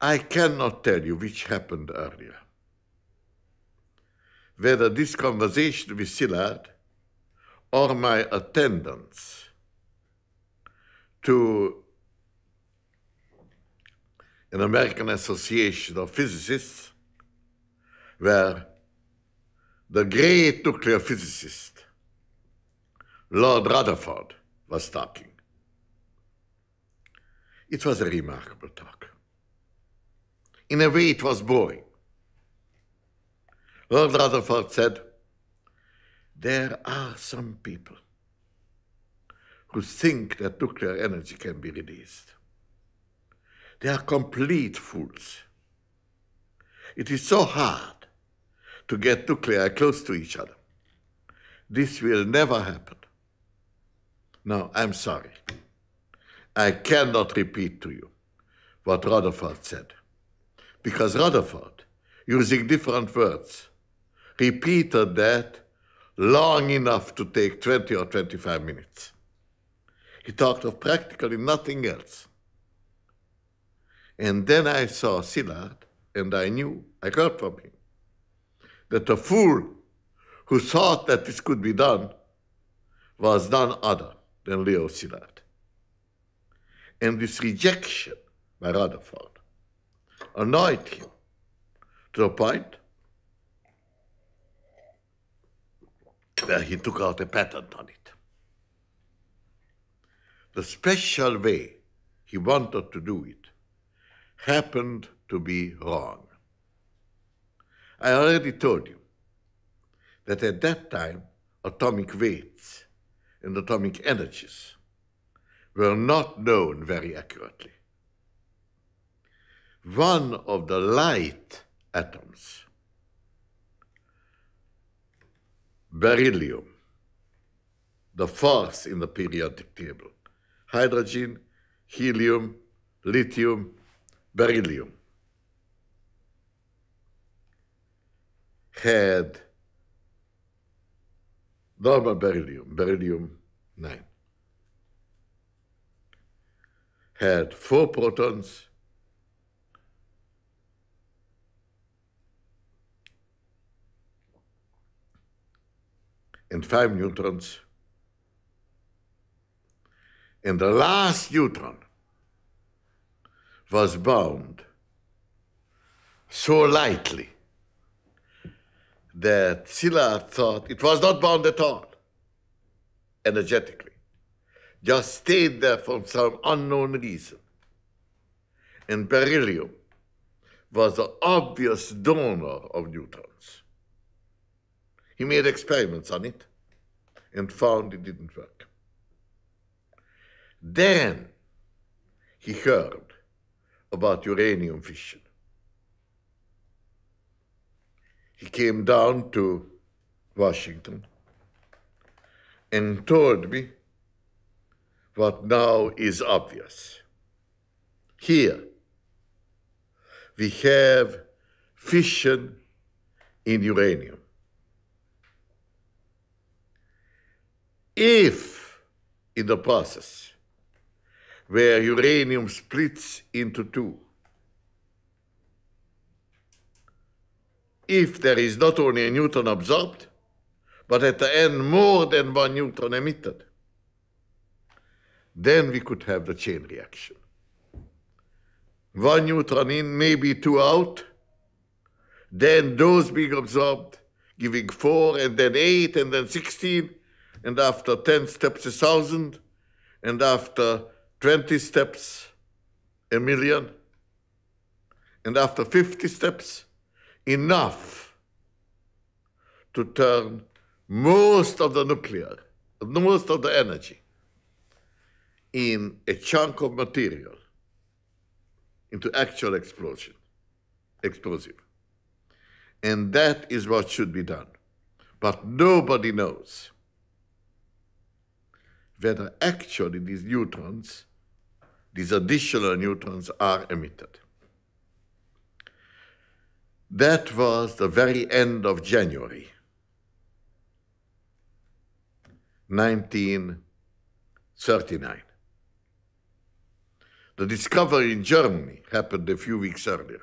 I cannot tell you which happened earlier. Whether this conversation with Szilard or my attendance to an American Association of Physicists, where the great nuclear physicist, Lord Rutherford, was talking. It was a remarkable talk. In a way, it was boring. Lord Rutherford said, There are some people who think that nuclear energy can be released. They are complete fools. It is so hard to get nuclei close to each other. This will never happen. No, I'm sorry. I cannot repeat to you what Rutherford said, because Rutherford, using different words, repeated that long enough to take 20 or 25 minutes. He talked of practically nothing else. And then I saw Szilard, and I knew, I heard from him, that the fool who thought that this could be done was none other than Leo Szilard. And this rejection by Rutherford annoyed him to the point where he took out a patent on it. The special way he wanted to do it happened to be wrong. I already told you that at that time atomic weights and atomic energies were not known very accurately. One of the light atoms, beryllium, the fourth in the periodic table, hydrogen, helium, lithium, beryllium, had normal beryllium, beryllium 9, had four protons and five neutrons. And the last neutron was bound so lightly that Szilard thought it was not bound at all, energetically, just stayed there for some unknown reason. And beryllium was the obvious donor of neutrons. He made experiments on it and found it didn't work. Then he heard about uranium fission. He came down to Washington and told me what now is obvious. Here, we have fission in uranium. If in the process where uranium splits into two, if there is not only a neutron absorbed, but at the end more than one neutron emitted, then we could have the chain reaction. One neutron in, maybe two out, then those being absorbed, giving four, and then eight, and then 16, and after 10 steps, a thousand, and after 20 steps, a million, and after 50 steps, enough to turn most of the nuclear, most of the energy in a chunk of material into actual explosion, explosive. And that is what should be done. But nobody knows whether actually these neutrons, these additional neutrons, are emitted. That was the very end of January 1939. The discovery in Germany happened a few weeks earlier.